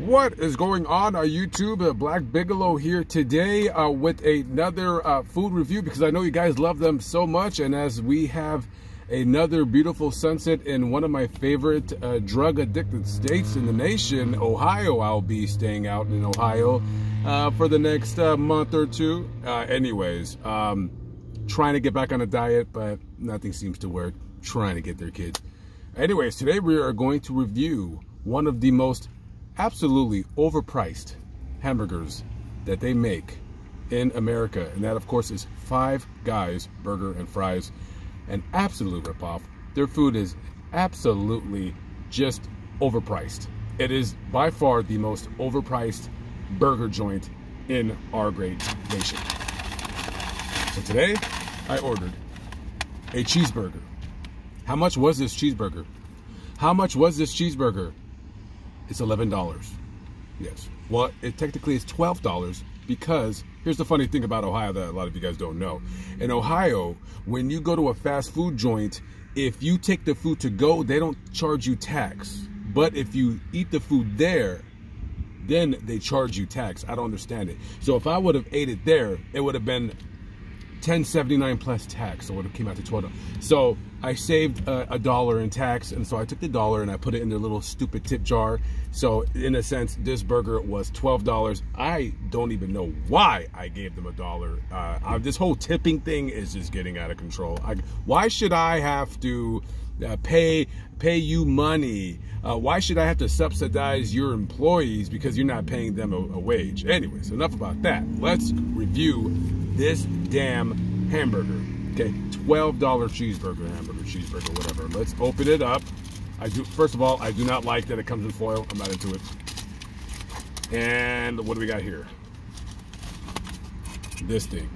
What is going on on YouTube? Uh, Black Bigalow here today uh, with another uh, food review because I know you guys love them so much. And as we have another beautiful sunset in one of my favorite uh, drug addicted states in the nation, Ohio, I'll be staying out in Ohio uh, for the next uh, month or two. anyways, um, trying to get back on a diet, but nothing seems to work. Trying to get there, kids. Anyways, today we are going to review one of the most absolutely overpriced hamburgers that they make in America. And that, of course, is Five Guys Burger and Fries. An absolute ripoff. Their food is absolutely just overpriced. It is by far the most overpriced burger joint in our great nation. So today, I ordered a cheeseburger. How much was this cheeseburger? How much was this cheeseburger? It's $11. Yes. Well, it technically is $12 because here's the funny thing about Ohio that a lot of you guys don't know. In Ohio, when you go to a fast food joint, if you take the food to go, they don't charge you tax. But if you eat the food there, then they charge you tax. I don't understand it. So if I would have ate it there, it would have been 1079 plus tax, so it would have came out to 12. So I saved a, a, dollar in tax, and so I took the dollar and I put it in their little stupid tip jar. So in a sense, this burger was $12. I don't even know why I gave them a dollar. Uh, this whole tipping thing is just getting out of control. I, why should I have to uh, pay pay you money? Uh, why should I have to subsidize your employees because you're not paying them a, a wage? Anyways, enough about that. Let's review this damn hamburger. Okay, $12 cheeseburger, hamburger, cheeseburger, whatever. Let's open it up. I do. First of all, I do not like that it comes in foil. I'm not into it. And what do we got here? This thing.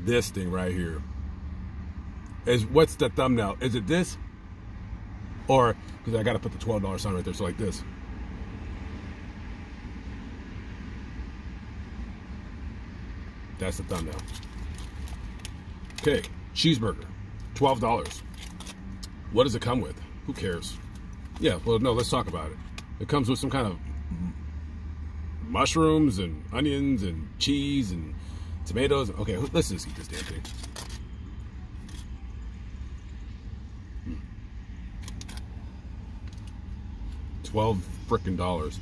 This thing right here. Is what's the thumbnail? Is it this? Or because I got to put the $12 sign right there, so like this. That's the thumbnail. Okay, cheeseburger, $12. What does it come with? Who cares? Yeah, well, no, let's talk about it. It comes with some kind of mushrooms and onions and cheese and tomatoes. Okay, let's just eat this damn thing. Hmm. 12 freaking dollars.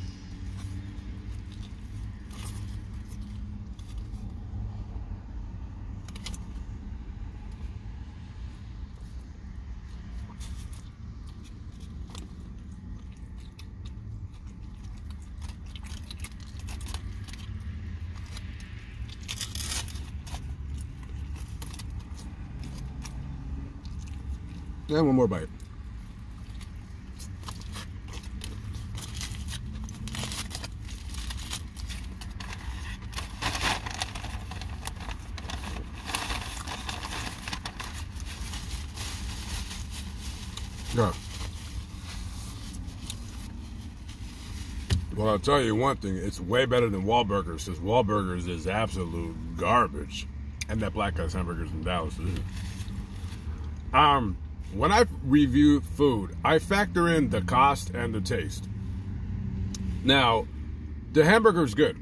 And one more bite. Yeah. Well, I'll tell you one thing. It's way better than Wahlburgers because Wahlburgers is absolute garbage. And that Black Guys hamburgers in Dallas. Um, when I review food, I factor in the cost and the taste. Now, the hamburger is good.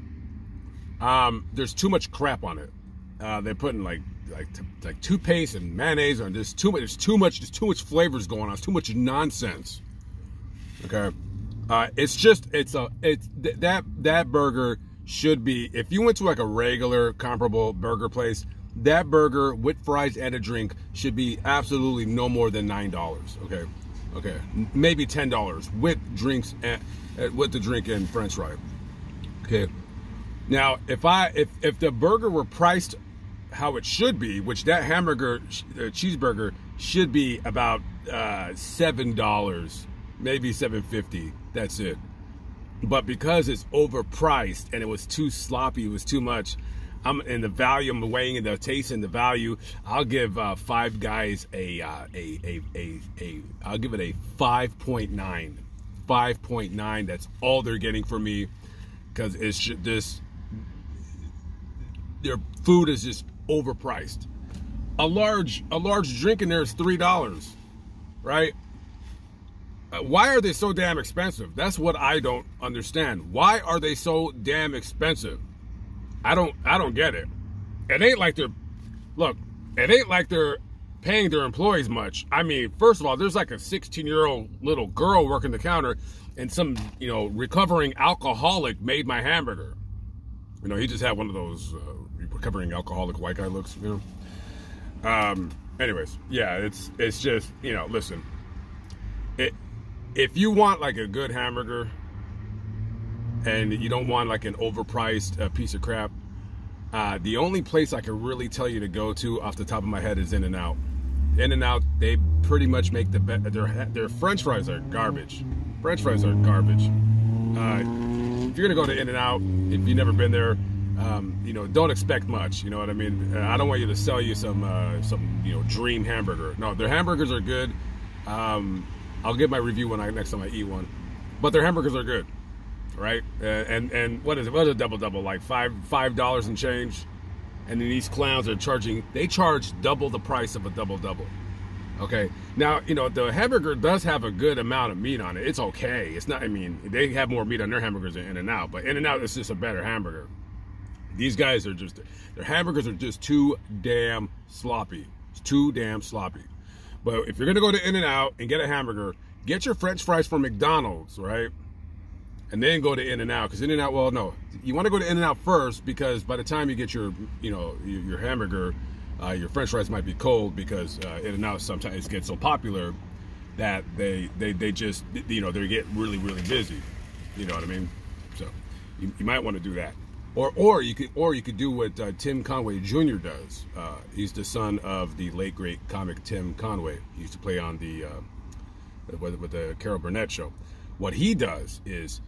Um, there's too much crap on it. Uh, they're putting like like like toothpaste and mayonnaise on this too much. There's too much. There's too much flavors going on. It's too much nonsense. Okay, uh, it's just it's a it's th that that burger should be if you went to like a regular comparable burger place that burger with fries and a drink should be absolutely no more than nine dollars okay? Okay maybe ten dollars with drinks and with the drink and french fry okay? Now if i if if the burger were priced how it should be which that hamburger uh, cheeseburger should be about uh seven dollars maybe seven fifty that's it. But because it's overpriced and it was too sloppy it was too much I'm in the value. I'm weighing in the taste and the value. I'll give uh, Five Guys a, uh, a, a a a I'll give it a 5.9. 5.9. That's all they're getting for me because it's just this. their food is just overpriced. A large a large drink in there is three dollars, right? uh, why are they so damn expensive? That's what I don't understand. Why are they so damn expensive? I don't I don't get it. It ain't like they're look, it ain't like they're paying their employees much. I mean, first of all, there's like a 16 year old little girl working the counter, and some you know recovering alcoholic made my hamburger. You know, he just had one of those uh, recovering alcoholic white guy looks. You know. Um. Anyways, yeah, it's it's just you know, listen, it if you want like a good hamburger and you don't want like an overpriced uh, piece of crap, uh, the only place I can really tell you to go to off the top of my head is In and Out. In and Out, they pretty much make the be- their their French fries are garbage. French fries are garbage. Uh, if you're gonna go to In and Out, if you've never been there, um, you know, don't expect much. You know what I mean? I don't want you to sell you some uh, some you know dream hamburger. No, their hamburgers are good. Um, I'll give my review when I next time I eat one, but their hamburgers are good, right? and and what is it? What is a double double like five five dollars and change? And then these clowns are charging. They charge double the price of a double double. Okay. Now, you know, the hamburger does have a good amount of meat on it. It's okay. It's not, I mean, they have more meat on their hamburgers than In and Out, but In and Out is just a better hamburger. These guys are just, their hamburgers are just too damn sloppy. It's too damn sloppy. But if you're gonna go to In and Out and get a hamburger, get your French fries from McDonald's, right? And then go to In and Out because In and Out. Well, no, you want to go to In and Out first because by the time you get your, you know, your, your hamburger, uh, your French fries might be cold because uh, In and Out sometimes gets so popular that they they they just you know they get really really busy. You know what I mean? So you, you might want to do that. Or, or you could, or you could do what uh, Tim Conway Jr. does. Uh, he's the son of the late great comic Tim Conway. He used to play on the uh, with, with, the Carol Burnett show. What he does is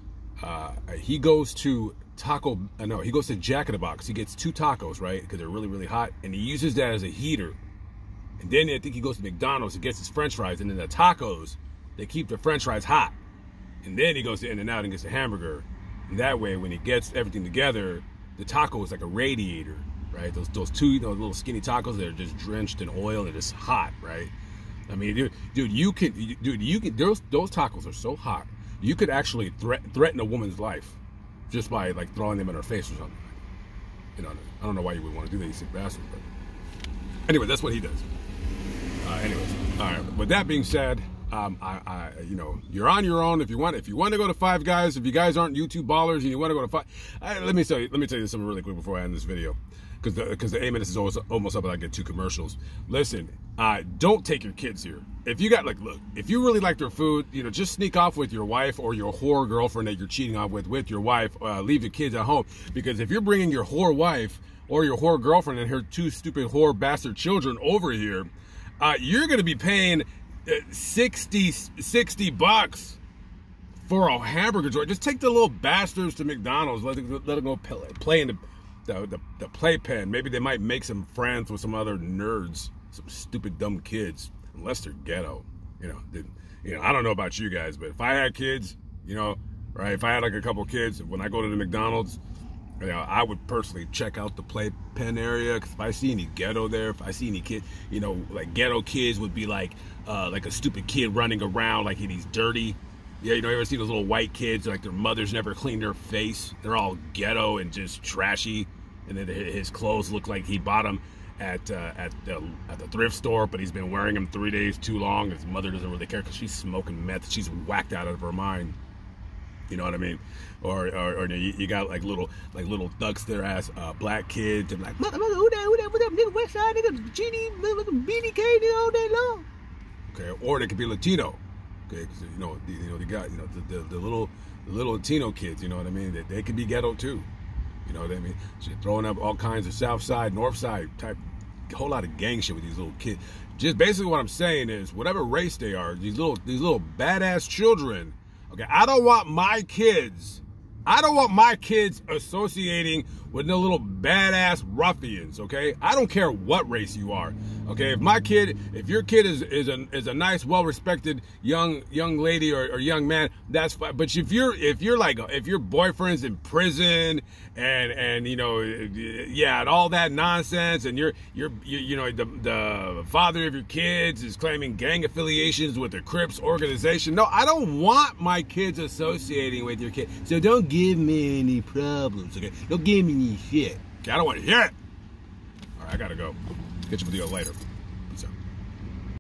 uh, he goes to Taco. Uh, no, he goes to Jack in the Box. He gets two tacos, right? Because they're really really hot, and he uses that as a heater. And then I think he goes to McDonald's and gets his French fries, and then the tacos they keep the French fries hot. And then he goes to In and Out and gets a hamburger and that way, when he gets everything together, the taco is like a radiator, right? Those those two little skinny tacos that are just drenched in oil and it's hot, right? I mean, dude, dude, you can, dude, you can. Those those tacos are so hot, you could actually threat, threaten a woman's life just by like throwing them in her face or something. You know, I don't know why you would want to do that, you sick bastard. But anyway, that's what he does. Uh, anyways, all right. With that being said, um, I, I, you know, you're on your own. If you want, if you want to go to Five Guys, if you guys aren't YouTube ballers and you want to go to Five, I, let me tell you, let me tell you something really quick before I end this video, because the, because the eight minutes is almost almost up, and I get two commercials. Listen, uh, don't take your kids here. If you got like, look, if you really like their food, you know, just sneak off with your wife or your whore girlfriend that you're cheating on with with your wife. Uh, leave your kids at home because if you're bringing your whore wife or your whore girlfriend and her two stupid whore bastard children over here, uh, you're going to be paying 60, 60 bucks for a hamburger joint. Just take the little bastards to McDonald's. Let them, let them go play in the, the, the, the playpen. Maybe they might make some friends with some other nerds, some stupid, dumb kids, unless they're ghetto. You know, they, you know, I don't know about you guys, but if I had kids, you know, right, if I had like a couple kids, when I go to the McDonald's, you know, I would personally check out the playpen area because if I see any ghetto there, if I see any kid, you know, like ghetto kids would be like, uh, like a stupid kid running around like he's dirty. Yeah, you know, you ever see those little white kids like their mothers never cleaned their face? They're all ghetto and just trashy, and then his clothes look like he bought them at uh, at the at the thrift store, but he's been wearing them three days too long. His mother doesn't really care because she's smoking meth. She's whacked out of her mind. You know what I mean? Or or, or you, you, got like little like little ducks there as uh, black kids and like mother mother, who that who that what up nigga West Side nigga motherfucking BDK nigga all day long. Okay, or they could be Latino. Because you know the, you know they got you know the, the, the little the little Latino kids. You know what I mean? They, they could be ghetto too. You know what I mean? She's throwing up all kinds of South Side, North Side type, whole lot of gang shit with these little kids. Just basically what I'm saying is, whatever race they are, these little these little badass children Okay, I don't want my kids, I don't want my kids associating with no little badass ruffians, okay? I don't care what race you are. Okay, if my kid, if your kid is is a is a nice, well respected young young lady or, or young man, that's fine. But if you're if you're like if your boyfriend's in prison and and you know yeah and all that nonsense and you're you're you, you know the the father of your kids is claiming gang affiliations with the Crips organization. No, I don't want my kids associating with your kid. So don't give me any problems. Okay, don't give me any shit. I don't want to hear it. All right, I gotta go. Catch you video later.